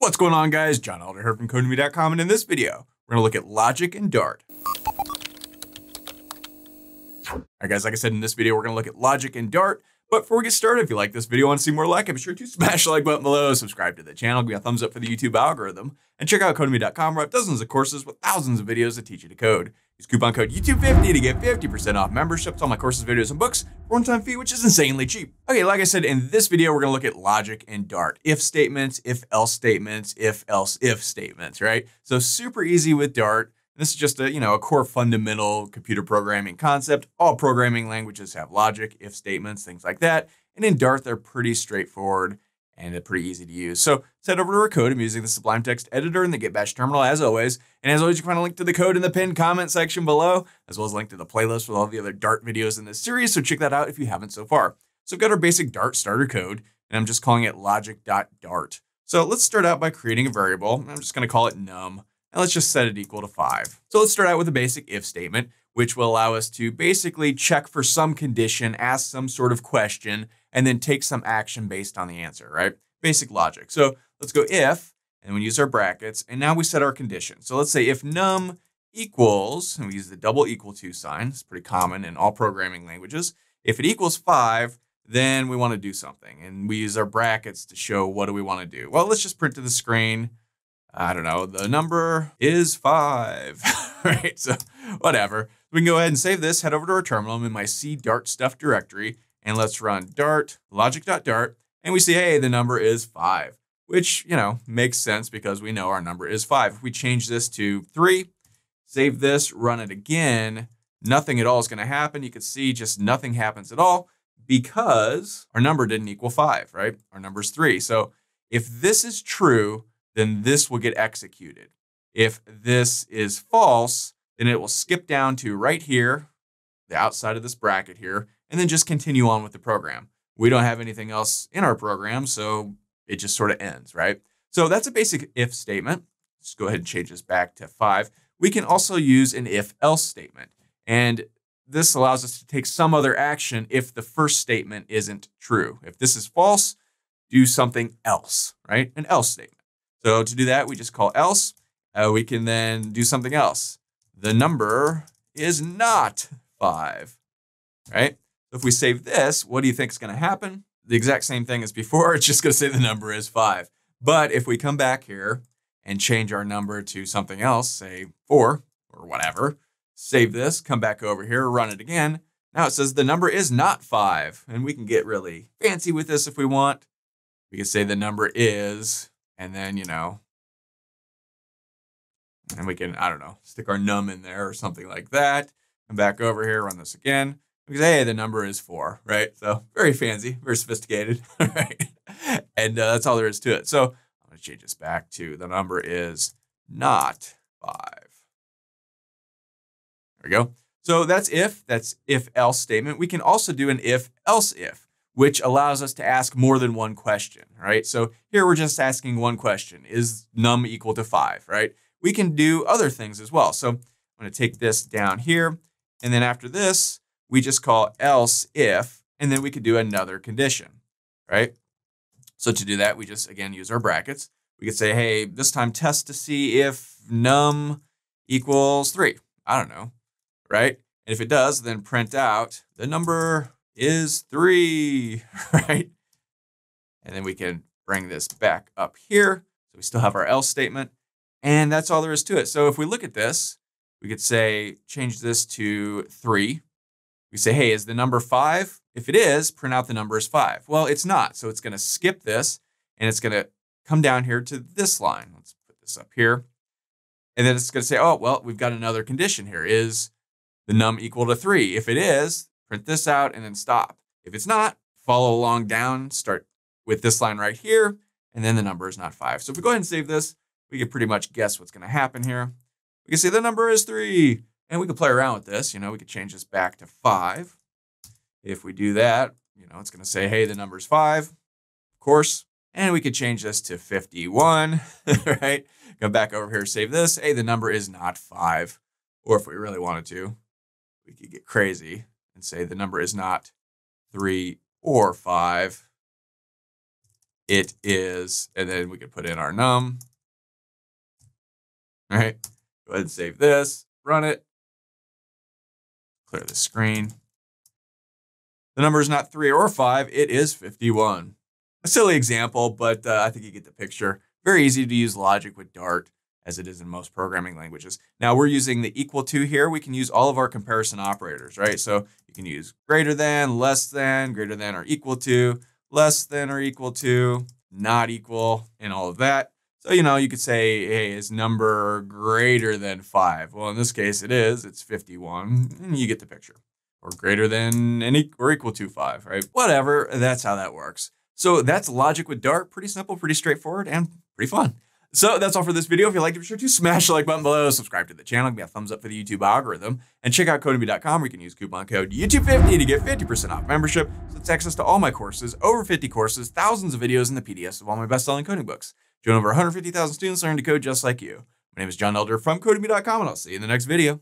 What's going on guys? John Elder here from Codemy.com and in this video, we're gonna look at logic and Dart. All right guys, like I said in this video, we're gonna look at logic and Dart. But before we get started, if you like this video and want to see more like it, be sure to smash the like button below, subscribe to the channel, give me a thumbs up for the YouTube algorithm, and check out Codemy.com where I have dozens of courses with thousands of videos that teach you to code. Use coupon code YouTube50 to get 50% off memberships, all my courses, videos, and books for one-time fee, which is insanely cheap. Okay, like I said, in this video, we're gonna look at logic and Dart. If statements, if else statements, if else if statements, right? So super easy with Dart. This is just a, you know, a core fundamental computer programming concept. All programming languages have logic, if statements, things like that. And in Dart, they're pretty straightforward and they're pretty easy to use. So head over to our code. I'm using the Sublime Text Editor in the Git Bash terminal as always. And as always, you can find a link to the code in the pinned comment section below, as well as a link to the playlist with all the other Dart videos in this series. So check that out if you haven't so far. So we've got our basic Dart starter code, and I'm just calling it logic.dart. So let's start out by creating a variable. I'm just going to call it num. And let's just set it equal to five. So let's start out with a basic if statement, which will allow us to basically check for some condition, ask some sort of question, and then take some action based on the answer, right? Basic logic. So let's go if, and we use our brackets, and now we set our condition. So let's say if num equals, and we use the double equal to sign, it's pretty common in all programming languages. If it equals five, then we want to do something. And we use our brackets to show what do we want to do. Well, let's just print to the screen I don't know, the number is five, right? So whatever. We can go ahead and save this, head over to our terminal I'm in my C Dart stuff directory, and let's run dart logic.dart, and we see, hey, the number is five, which, you know, makes sense because we know our number is five. If we change this to three, save this, run it again, nothing at all is gonna happen. You can see just nothing happens at all because our number didn't equal five, right? Our number is three. So if this is true, then this will get executed. If this is false, then it will skip down to right here, the outside of this bracket here, and then just continue on with the program. We don't have anything else in our program, so it just sort of ends, right? So that's a basic if statement. Let's go ahead and change this back to five. We can also use an if else statement. And this allows us to take some other action if the first statement isn't true. If this is false, do something else, right? An else statement. So to do that, we just call else. Uh, we can then do something else. The number is not five, right? If we save this, what do you think is going to happen? The exact same thing as before. It's just going to say the number is five. But if we come back here and change our number to something else, say four or whatever, save this, come back over here, run it again. Now it says the number is not five. And we can get really fancy with this if we want. We can say the number is and then, you know, and we can, I don't know, stick our num in there or something like that. Come back over here, run this again. Because, hey, the number is four, right? So very fancy, very sophisticated, right? And uh, that's all there is to it. So I'm going to change this back to the number is not five. There we go. So that's if, that's if else statement. We can also do an if else if which allows us to ask more than one question, right? So here we're just asking one question, is num equal to five, right? We can do other things as well. So I'm gonna take this down here, and then after this, we just call else if, and then we could do another condition, right? So to do that, we just, again, use our brackets. We could say, hey, this time test to see if num equals three. I don't know, right? And if it does, then print out the number is three, right? And then we can bring this back up here. So we still have our else statement. And that's all there is to it. So if we look at this, we could say, change this to three. We say, hey, is the number five? If it is, print out the number is five. Well, it's not. So it's going to skip this and it's going to come down here to this line. Let's put this up here. And then it's going to say, oh, well, we've got another condition here. Is the num equal to three? If it is, print this out, and then stop. If it's not, follow along down, start with this line right here, and then the number is not five. So if we go ahead and save this, we can pretty much guess what's gonna happen here. We can say the number is three, and we could play around with this. You know, we could change this back to five. If we do that, you know, it's gonna say, hey, the number is five, of course. And we could change this to 51, right? Go back over here, save this. Hey, the number is not five. Or if we really wanted to, we could get crazy and say the number is not three or five. it is, and then we could put in our num. All right, go ahead and save this, run it, clear the screen. The number is not three or five, it is 51. A silly example, but uh, I think you get the picture. Very easy to use logic with Dart as it is in most programming languages. Now we're using the equal to here. We can use all of our comparison operators, right? So you can use greater than, less than, greater than or equal to, less than or equal to, not equal, and all of that. So, you know, you could say, hey, is number greater than five? Well, in this case, it is. It's 51, and you get the picture. Or greater than any or equal to five, right? Whatever, that's how that works. So that's logic with Dart. Pretty simple, pretty straightforward, and pretty fun. So that's all for this video. If you liked it, be sure to smash the like button below, subscribe to the channel, give me a thumbs up for the YouTube algorithm, and check out Codemy.com where you can use coupon code YouTube50 to get 50% off membership. So it's access to all my courses, over 50 courses, thousands of videos, and the PDFs of all my best-selling coding books. Join over 150,000 students learning to code just like you. My name is John Elder from Codemy.com, and I'll see you in the next video.